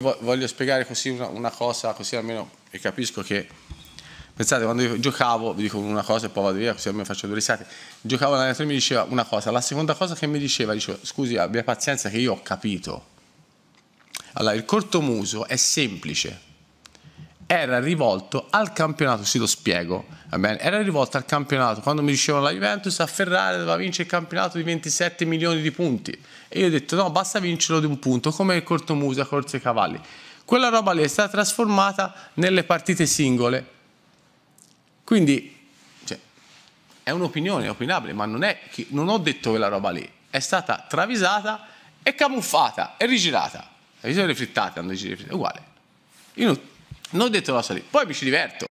Voglio spiegare così una, una cosa, così almeno capisco che Pensate, quando io giocavo, vi dico una cosa e poi vado via, così almeno faccio due risate. Giocavo l'allenatore mi diceva una cosa, la seconda cosa che mi diceva, diceva, scusi, abbia pazienza che io ho capito. Allora, il cortomuso è semplice. Era rivolto al campionato, sì lo spiego, va bene? Era rivolto al campionato, quando mi dicevano la Juventus a Ferrari doveva vincere il campionato di 27 milioni di punti. E io ho detto no, basta vincerlo di un punto, come il cortomuso a Corse ai Cavalli. Quella roba lì è stata trasformata nelle partite singole quindi cioè, è un'opinione, è opinabile, ma non, è, non ho detto quella roba lì. È stata travisata e camuffata e rigirata. Le visioni frittati, uguale. Io non, non ho detto la lì. Poi mi ci diverto.